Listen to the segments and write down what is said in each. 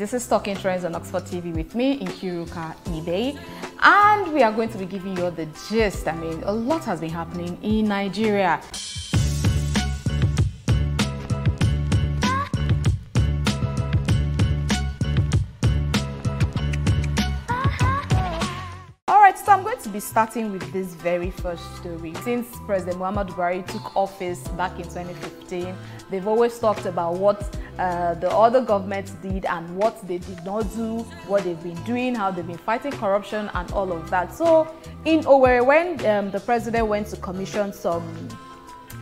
This is Talking Trends on Oxford TV with me, Nkiruka Ibe, and we are going to be giving you all the gist. I mean, a lot has been happening in Nigeria. To be starting with this very first story. Since President Muhammadu Buhari took office back in 2015, they've always talked about what uh, the other governments did and what they did not do, what they've been doing, how they've been fighting corruption and all of that. So in Owerri, when um, the president went to commission some,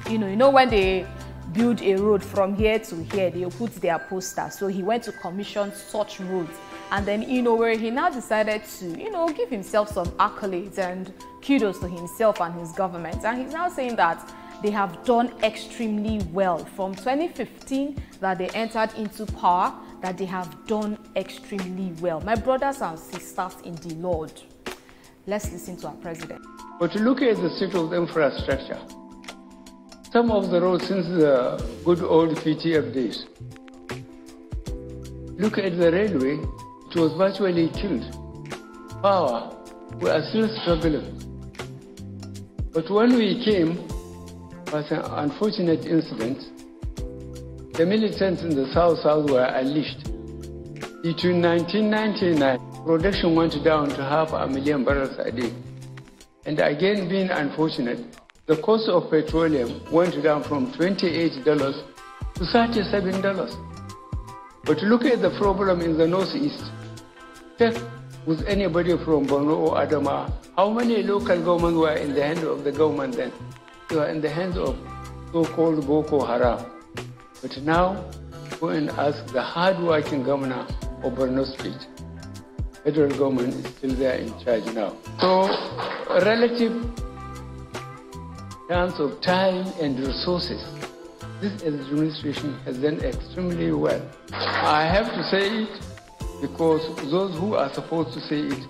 you know, you know when they build a road from here to here, they put their poster. So he went to commission such roads and then, you know, where he now decided to, you know, give himself some accolades and kudos to himself and his government. And he's now saying that they have done extremely well from 2015 that they entered into power, that they have done extremely well. My brothers and sisters in the Lord, let's listen to our president. But to look at the the infrastructure, some of the roads since the good old PTF days, look at the railway, it was virtually killed. Power, we are still struggling. But when we came, was an unfortunate incident. The militants in the South South were unleashed. Between 1999, production went down to half a million barrels a day. And again, being unfortunate, the cost of petroleum went down from $28 to $37. But look at the problem in the Northeast. Check with anybody from Borno or Adama, how many local governments were in the hands of the government then? They were in the hands of so-called Boko Haram. But now, go and ask the hard-working governor of Borno State. Federal government is still there in charge now. So, relative terms of time and resources, this administration has done extremely well. I have to say it because those who are supposed to say it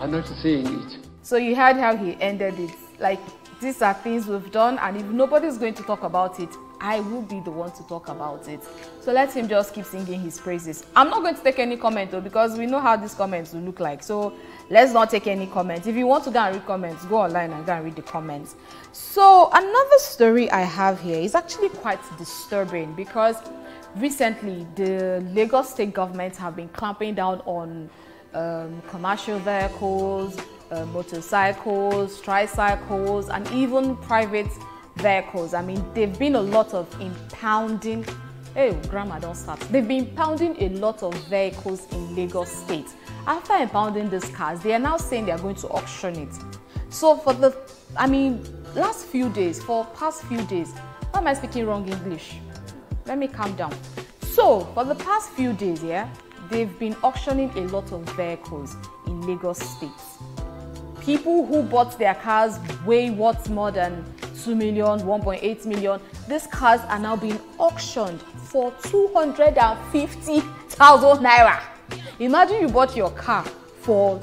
are not saying it. So you heard how he ended it. Like, these are things we've done, and if nobody's going to talk about it, I will be the one to talk about it. So let him just keep singing his praises. I'm not going to take any comment though, because we know how these comments will look like. So let's not take any comments. If you want to go and read comments, go online and go and read the comments. So another story I have here is actually quite disturbing because recently the Lagos state government have been clamping down on um, commercial vehicles, uh, motorcycles, tricycles, and even private vehicles. I mean, they've been a lot of impounding. Hey, grandma, don't start. They've been impounding a lot of vehicles in Lagos State. After impounding these cars, they are now saying they are going to auction it. So for the, I mean, last few days, for past few days, why am I speaking wrong English? Let me calm down. So for the past few days, yeah, they've been auctioning a lot of vehicles in Lagos State people who bought their cars way worth more than 2 million, 1.8 million, these cars are now being auctioned for 250,000 naira. Imagine you bought your car for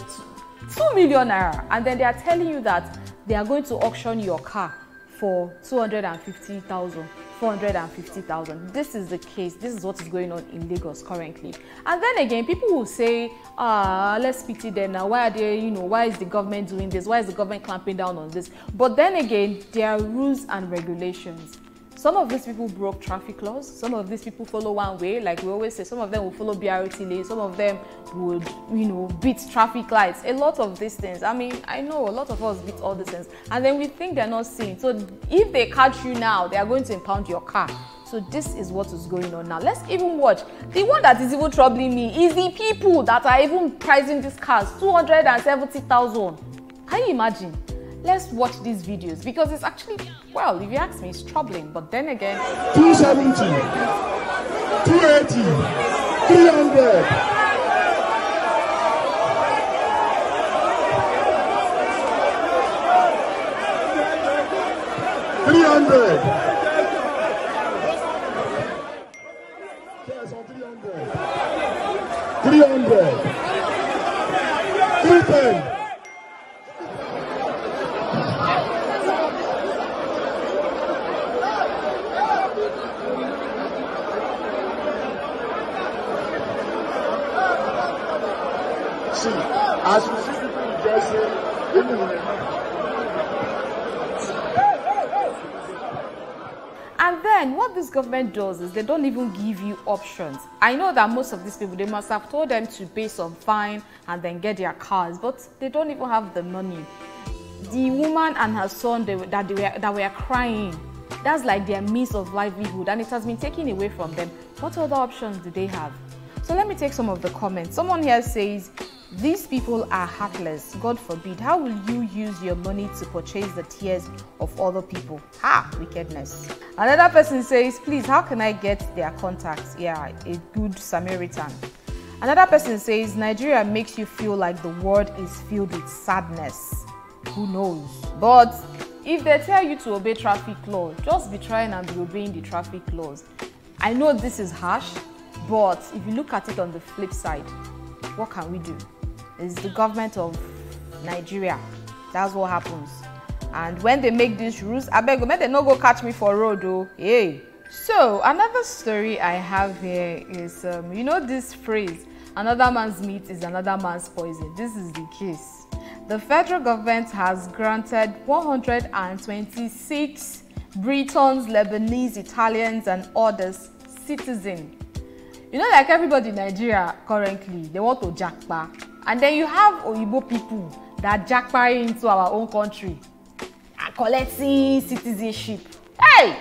2 million naira and then they are telling you that they are going to auction your car for 250,000. 450,000. This is the case. This is what is going on in Lagos currently. And then again, people will say, ah, let's pity them now. Why are they, you know, why is the government doing this? Why is the government clamping down on this? But then again, there are rules and regulations. Some of these people broke traffic laws. Some of these people follow one way, like we always say. Some of them will follow BRT lane. Some of them would, you know, beat traffic lights. A lot of these things. I mean, I know a lot of us beat all these things, and then we think they're not seeing. So if they catch you now, they are going to impound your car. So this is what is going on now. Let's even watch. The one that is even troubling me is the people that are even pricing these cars 270,000. Can you imagine? Let's watch these videos because it's actually, well, if you ask me, it's troubling. But then again, 270, 280, 300. Three hundred. Three hundred. Three ten. see, as you see people rejoicing, even in the And then what this government does is they don't even give you options. I know that most of these people, they must have told them to pay some fine and then get their cars, but they don't even have the money. The woman and her son they, that, they were, that were crying, that's like their means of livelihood and it has been taken away from them. What other options do they have? So let me take some of the comments. Someone here says, these people are heartless. God forbid. How will you use your money to purchase the tears of other people? Ha! Wickedness. Another person says, please, how can I get their contacts? Yeah, a good Samaritan. Another person says, Nigeria makes you feel like the world is filled with sadness. Who knows? But if they tell you to obey traffic law, just be trying and be obeying the traffic laws. I know this is harsh, but if you look at it on the flip side, what can we do? It's the government of Nigeria. That's what happens. And when they make these rules, I beg make they no go catch me for road, though. Hey. So another story I have here is, um, you know this phrase, another man's meat is another man's poison. This is the case. The federal government has granted 126 Britons, Lebanese, Italians, and others citizen. You know, like everybody in Nigeria currently, they want to jackpot and then you have oyibo people that jackpot into our own country and collecting citizenship. Hey!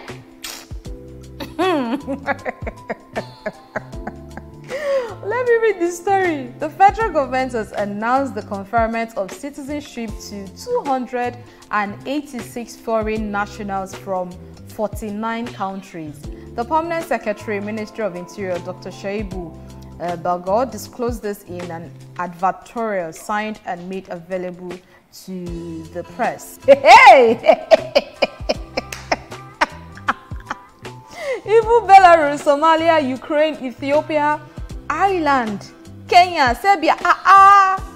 Let me read this story. The federal government has announced the conferment of citizenship to 286 foreign nationals from 49 countries. The permanent secretary ministry of interior dr shaibu uh, Belgore disclosed this in an advertorial signed and made available to the press. Hey! Even Belarus, Somalia, Ukraine, Ethiopia, Ireland, Kenya, Serbia, ah ah!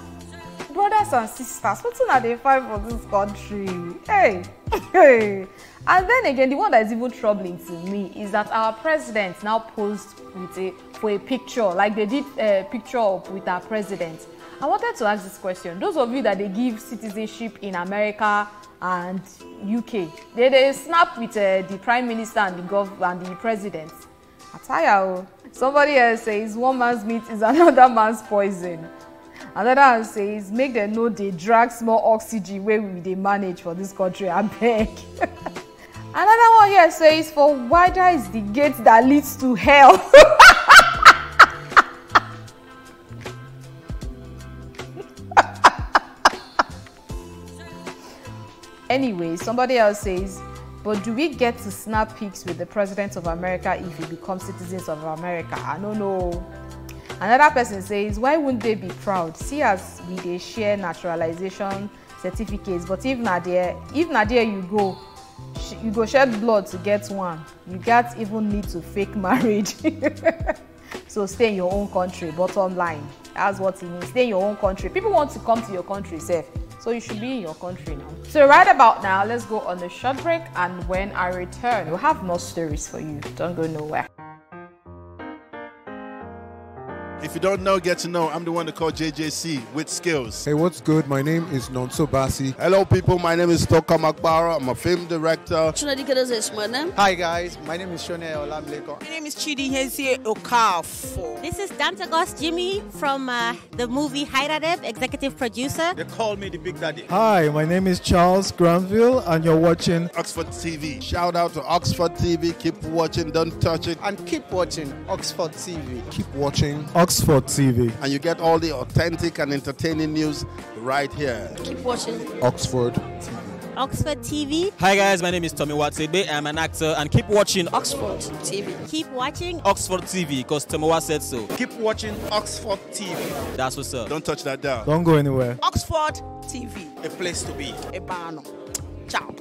Brothers and sisters, what's are they fight for this country? Hey! Hey! And then again, the one that is even troubling to me is that our president now posed with a for a picture, like they did a picture up with our president. I wanted to ask this question. Those of you that they give citizenship in America and UK, they, they snap with uh, the prime minister and the gov and the president. Ataya, somebody else says one man's meat is another man's poison. Another one says make them know they drag small oxygen where we they manage for this country. I beg. Another one here says for wider is the gate that leads to hell. Anyway, somebody else says, but do we get to snap pics with the President of America if we become citizens of America? I don't know. Another person says, why wouldn't they be proud? See as we they share naturalization certificates, but if Nadia, if Nadia you go, you go shed blood to get one. You can't even need to fake marriage. so stay in your own country, bottom line. That's what it means. Stay in your own country. People want to come to your country, safe. So you should be in your country now. So right about now, let's go on a short break and when I return, we'll have more stories for you. Don't go nowhere. If you don't know, get to know. I'm the one to call JJC with skills. Hey, what's good? My name is Nonso Bassey. Hello, people. My name is Toka McBaror. I'm a film director. Hi, guys. My name is Shone Olamleko. My name is Chidi Hezie Okafo. This is Dantagos Jimmy from uh, the movie Hyradeb, executive producer. They call me the Big Daddy. Hi, my name is Charles Granville, and you're watching Oxford TV. Shout out to Oxford TV. Keep watching. Don't touch it. And keep watching Oxford TV. Keep watching Oxford TV. And you get all the authentic and entertaining news right here. Keep watching Oxford TV. Oxford TV. Hi guys, my name is Tommy Watsebe. I'm an actor and keep watching Oxford TV. Keep watching Oxford TV because Tomowa said so. Keep watching Oxford TV. That's what's up. Don't touch that down. Don't go anywhere. Oxford TV. A place to be. Ebano. Ciao.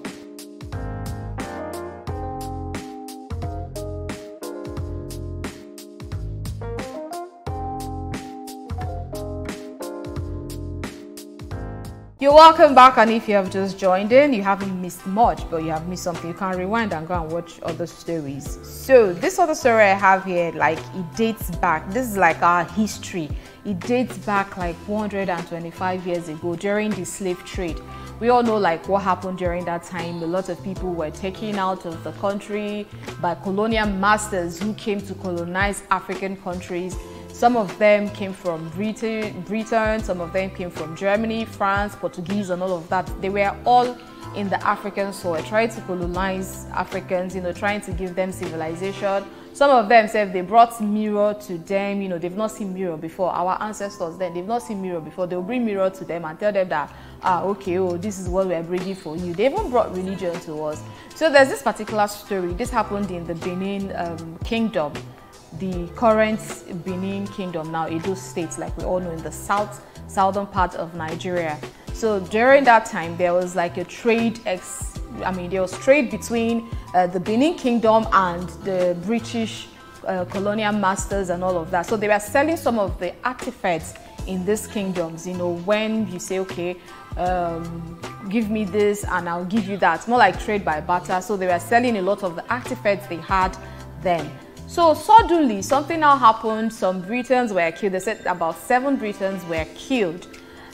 You're welcome back, and if you have just joined in, you haven't missed much, but you have missed something. You can rewind and go and watch other stories. So, this other story I have here, like it dates back. This is like our history. It dates back like 125 years ago during the slave trade. We all know like what happened during that time. A lot of people were taken out of the country by colonial masters who came to colonize African countries some of them came from Britain, Britain, some of them came from Germany, France, Portuguese, and all of that. They were all in the African soil, trying to colonize Africans, you know, trying to give them civilization. Some of them said they brought mirror to them, you know, they've not seen mirror before. Our ancestors then, they've not seen mirror before. They'll bring mirror to them and tell them that, ah, okay, oh, this is what we're bringing for you. They even brought religion to us. So there's this particular story. This happened in the Benin um, Kingdom the current Benin Kingdom, now Edo State, like we all know in the south, southern part of Nigeria. So during that time, there was like a trade ex, I mean, there was trade between uh, the Benin Kingdom and the British uh, colonial masters and all of that. So they were selling some of the artifacts in these kingdoms. You know, when you say, okay, um, give me this and I'll give you that. More like trade by barter. So they were selling a lot of the artifacts they had then. So suddenly something now happened. Some Britons were killed. They said about seven Britons were killed.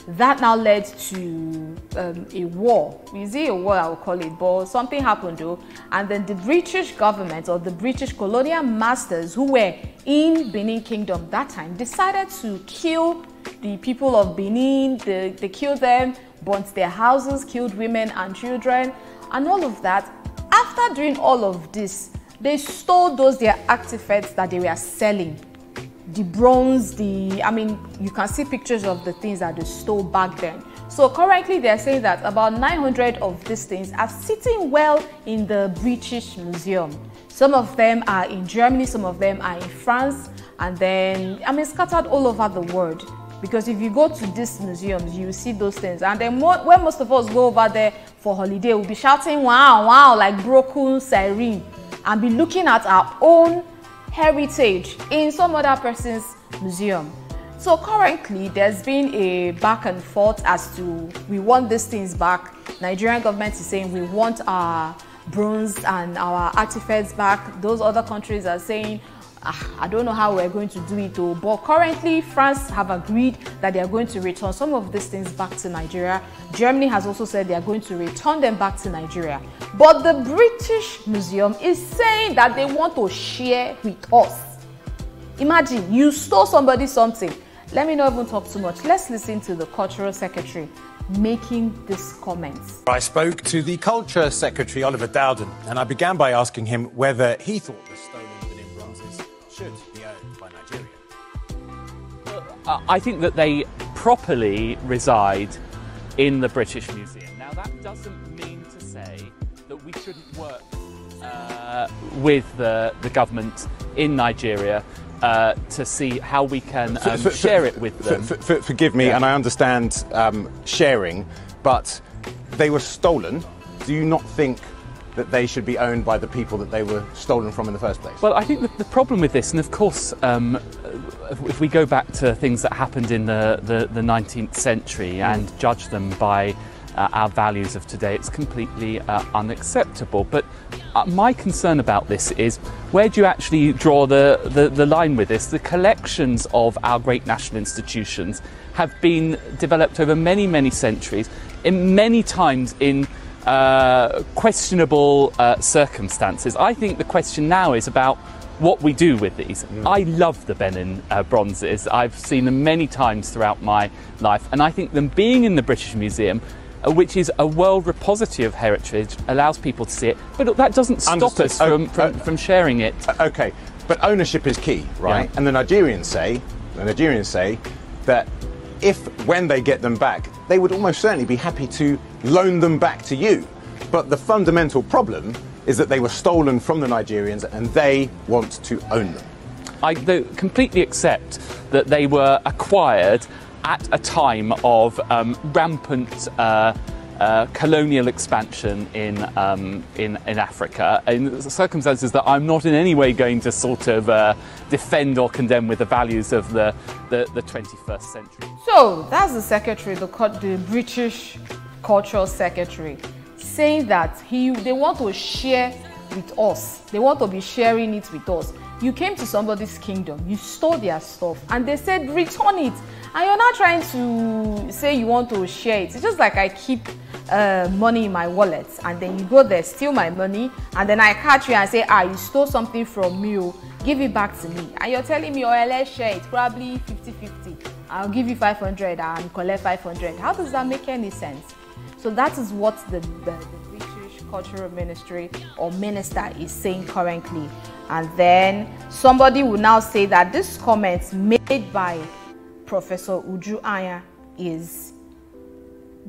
That now led to um, a war. You see a war, I will call it, but something happened though. And then the British government or the British colonial masters who were in Benin Kingdom that time decided to kill the people of Benin. They, they killed them, burnt their houses, killed women and children, and all of that. After doing all of this, they stole those their artifacts that they were selling. The bronze the i mean you can see pictures of the things that they stole back then. So currently they're saying that about 900 of these things are sitting well in the british museum. Some of them are in germany some of them are in france and then i mean scattered all over the world. Because if you go to these museums you see those things. And then when most of us go over there for holiday we'll be shouting wow wow like broken siren and be looking at our own heritage in some other person's museum. So currently there's been a back and forth as to we want these things back. Nigerian government is saying we want our bronze and our artifacts back. Those other countries are saying Ah, I don't know how we're going to do it though, but currently France have agreed that they are going to return some of these things back to Nigeria. Germany has also said they are going to return them back to Nigeria. But the British Museum is saying that they want to share with us. Imagine you stole somebody something. Let me not even talk too much. Let's listen to the cultural secretary making this comments. I spoke to the culture secretary, Oliver Dowden, and I began by asking him whether he thought the stolen should be owned by Nigeria? Uh, I think that they properly reside in the British Museum. Now, that doesn't mean to say that we shouldn't work uh, with the, the government in Nigeria uh, to see how we can um, for, for, share it with them. For, forgive me, yeah. and I understand um, sharing, but they were stolen. Do you not think that they should be owned by the people that they were stolen from in the first place? Well, I think the, the problem with this, and of course, um, if we go back to things that happened in the, the, the 19th century mm. and judge them by uh, our values of today, it's completely uh, unacceptable. But uh, my concern about this is where do you actually draw the, the, the line with this? The collections of our great national institutions have been developed over many, many centuries, in many times in uh, questionable uh, circumstances. I think the question now is about what we do with these. Mm. I love the Benin uh, bronzes. I've seen them many times throughout my life, and I think them being in the British Museum. Uh, which is a world repository of heritage, allows people to see it, but that doesn't stop Understood. us from, from, from, sharing it. Okay, but ownership is key, right? Yeah. And the Nigerians say, the Nigerians say that if, when they get them back, they would almost certainly be happy to loan them back to you. But the fundamental problem is that they were stolen from the Nigerians and they want to own them. I completely accept that they were acquired at a time of um, rampant uh, uh, colonial expansion in, um, in, in Africa in circumstances that I'm not in any way going to sort of uh, defend or condemn with the values of the, the, the 21st century. So that's the secretary, the, the British cultural secretary, saying that he, they want to share with us. They want to be sharing it with us. You came to somebody's kingdom, you stole their stuff, and they said return it. And you're not trying to say you want to share it. It's just like I keep uh, money in my wallet, and then you go there, steal my money, and then I catch you and say, ah, you stole something from me, oh, give it back to me. And you're telling me, oh, let's share it, probably 50-50. I'll give you 500 and collect 500. How does that make any sense? So that is what the, the, the British Cultural Ministry or Minister is saying currently. And then somebody will now say that this comment made by Professor Uju Anya is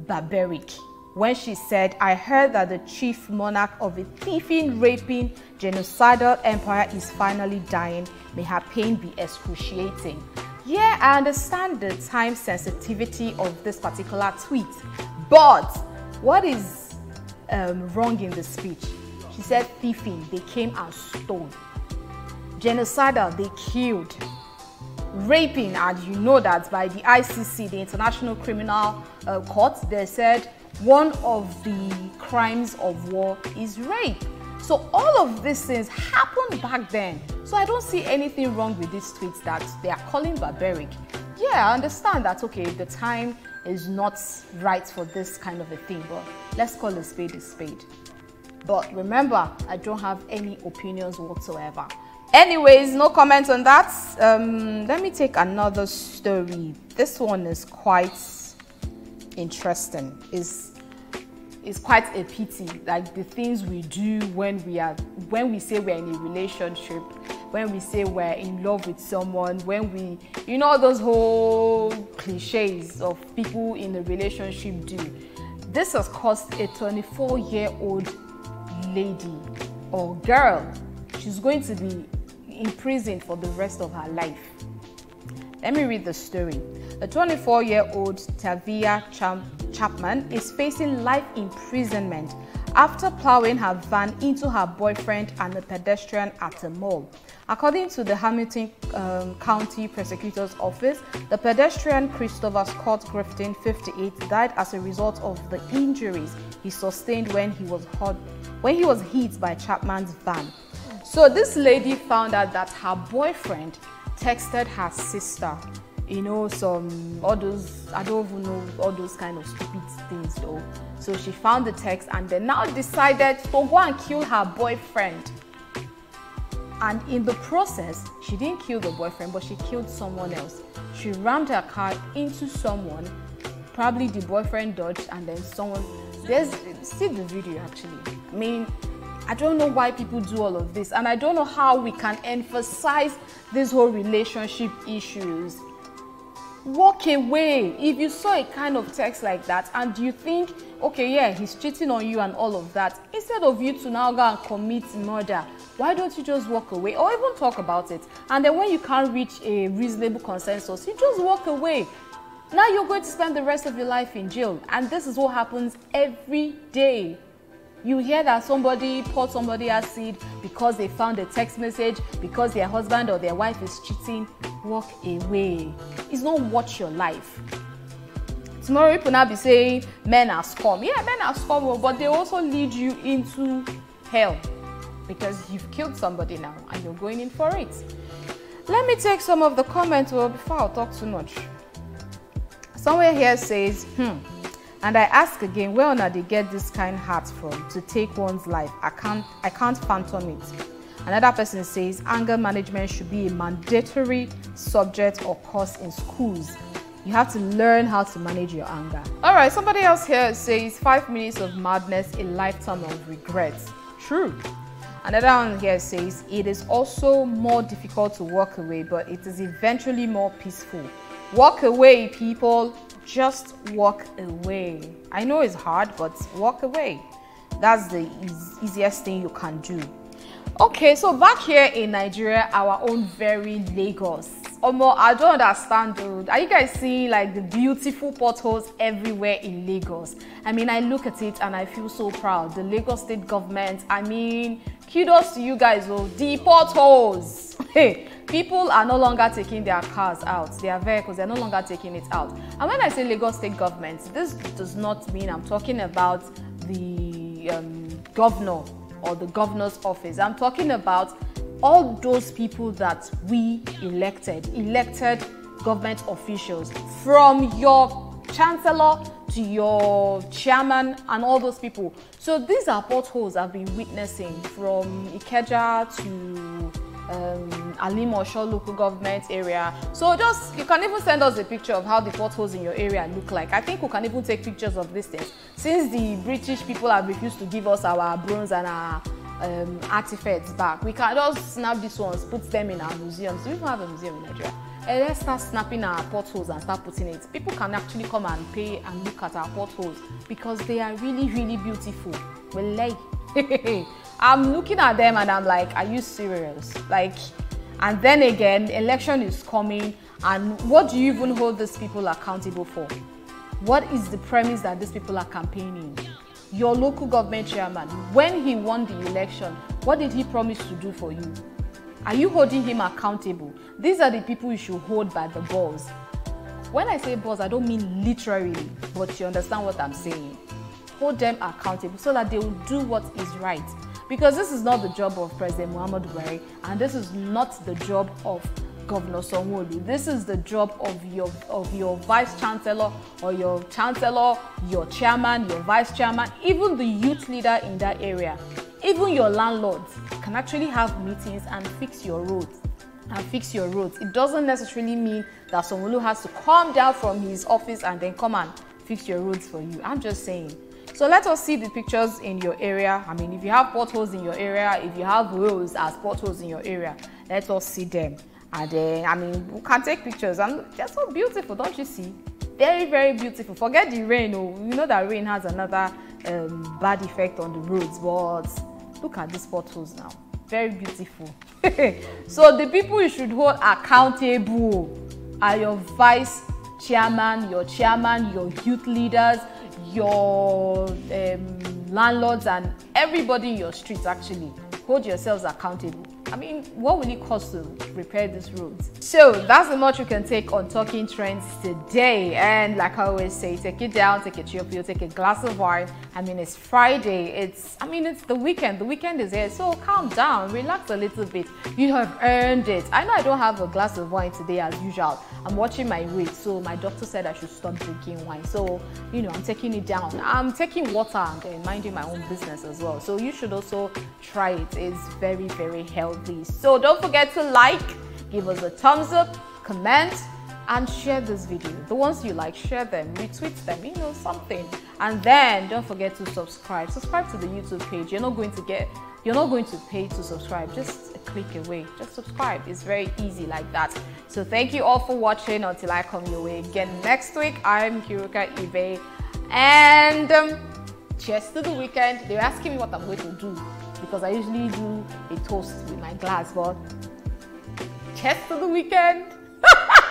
barbaric. When she said, I heard that the chief monarch of a thieving, raping, genocidal empire is finally dying, may her pain be excruciating. Yeah, I understand the time sensitivity of this particular tweet, but what is um, wrong in the speech? She said thieving, they came and stole. Genocidal, they killed. Raping, and you know that by the ICC, the International Criminal uh, Court, they said one of the crimes of war is rape. So all of these things happened back then. So I don't see anything wrong with these tweets that they are calling barbaric. Yeah, I understand that, okay, the time is not right for this kind of a thing, but let's call a spade a spade. But remember, I don't have any opinions whatsoever. Anyways, no comment on that. Um, let me take another story. This one is quite interesting. Is is quite a pity. Like the things we do when we are when we say we're in a relationship, when we say we're in love with someone, when we you know those whole cliches of people in a relationship do. This has cost a 24 year old lady or girl. She's going to be in prison for the rest of her life. Let me read the story. A 24 year old Tavia Chapman is facing life imprisonment after plowing her van into her boyfriend and a pedestrian at a mall. According to the Hamilton um, County Prosecutor's Office, the pedestrian Christopher Scott Griffin, 58, died as a result of the injuries he sustained when he was hot, when he was hit by Chapman's van. So this lady found out that her boyfriend texted her sister you know some all those i don't even know all those kind of stupid things though. So she found the text and then now decided to go and kill her boyfriend. And in the process she didn't kill the boyfriend but she killed someone else. She rammed her car into someone probably the boyfriend dodged and then someone there's see the video actually. I mean I don't know why people do all of this, and I don't know how we can emphasize this whole relationship issues. Walk away. If you saw a kind of text like that and you think, okay, yeah, he's cheating on you and all of that, instead of you to now go and commit murder, why don't you just walk away or even talk about it? And then when you can't reach a reasonable consensus, you just walk away. Now you're going to spend the rest of your life in jail, and this is what happens every day. You hear that somebody poured somebody acid because they found a text message, because their husband or their wife is cheating. Walk away. It's not watch your life. Tomorrow people now be saying men are scum. Yeah, men are scum, but they also lead you into hell because you've killed somebody now and you're going in for it. Let me take some of the comments well, before I talk too much. Somewhere here says, hmm, and I ask again, where on earth they get this kind heart from to take one's life? I can't, I can't phantom it. Another person says anger management should be a mandatory subject or course in schools. You have to learn how to manage your anger. All right, somebody else here says five minutes of madness, a lifetime of regrets. True. Another one here says it is also more difficult to walk away, but it is eventually more peaceful. Walk away, people. Just walk away. I know it's hard, but walk away. That's the easiest thing you can do. Okay, so back here in Nigeria, our own very Lagos. Omo, I don't understand, dude. Are you guys seeing like the beautiful potholes everywhere in Lagos? I mean, I look at it and I feel so proud. The Lagos state government, I mean, kudos to you guys, oh, the potholes. Hey, people are no longer taking their cars out, their vehicles, they're no longer taking it out. And when I say Lagos state government, this does not mean I'm talking about the um, governor or the governor's office. I'm talking about all those people that we elected, elected government officials, from your chancellor to your chairman and all those people. So these are potholes I've been witnessing from Ikeja to um, Alimosho local government area. So just, you can even send us a picture of how the potholes in your area look like. I think we can even take pictures of these things. Since the British people have refused to give us our bronze and our um, artifacts back, we can just snap these ones, put them in our museums. Do We even have a museum in Nigeria. And let's start snapping our potholes and start putting it. People can actually come and pay and look at our potholes because they are really, really beautiful. Well, like, I'm looking at them and I'm like, are you serious? Like, and then again, election is coming, and what do you even hold these people accountable for? What is the premise that these people are campaigning? Your local government chairman, when he won the election, what did he promise to do for you? Are you holding him accountable? These are the people you should hold by the balls. When I say balls, I don't mean literally, but you understand what I'm saying. Hold them accountable so that they will do what is right because this is not the job of President Muhammad Buhari and this is not the job of Governor Sanwo-Olu. This is the job of your of your vice chancellor or your chancellor, your chairman, your vice chairman, even the youth leader in that area. Even your landlords can actually have meetings and fix your roads and fix your roads. It doesn't necessarily mean that Sanwo-Olu has to come down from his office and then come and fix your roads for you. I'm just saying. So let us see the pictures in your area. I mean, if you have potholes in your area, if you have roads as potholes in your area, let us see them. And then, I mean, we can take pictures and they're so beautiful, don't you see? Very, very beautiful. Forget the rain. Oh, you know that rain has another um, bad effect on the roads, but look at these potholes now. Very beautiful. so the people you should hold accountable are your vice chairman, your chairman, your youth leaders, your um, landlords and everybody in your streets actually hold yourselves accountable I mean, what will it cost to repair these roads? So that's the much you can take on Talking Trends today. And like I always say, take it down, take a pill, take a glass of wine. I mean, it's Friday. It's, I mean, it's the weekend. The weekend is here. So calm down, relax a little bit. You have earned it. I know I don't have a glass of wine today as usual. I'm watching my weight. So my doctor said I should stop drinking wine. So, you know, I'm taking it down. I'm taking water and uh, minding my own business as well. So you should also try it. It's very, very healthy please. So don't forget to like, give us a thumbs up, comment, and share this video. The ones you like, share them, retweet them, you know, something. And then don't forget to subscribe. Subscribe to the YouTube page. You're not going to get, you're not going to pay to subscribe. Just a click away. Just subscribe. It's very easy like that. So thank you all for watching until I come your way again next week. I'm Kiruka Ibe. And um, cheers to the weekend. They're asking me what I'm going to do because I usually do a toast with my glass, but chest of the weekend.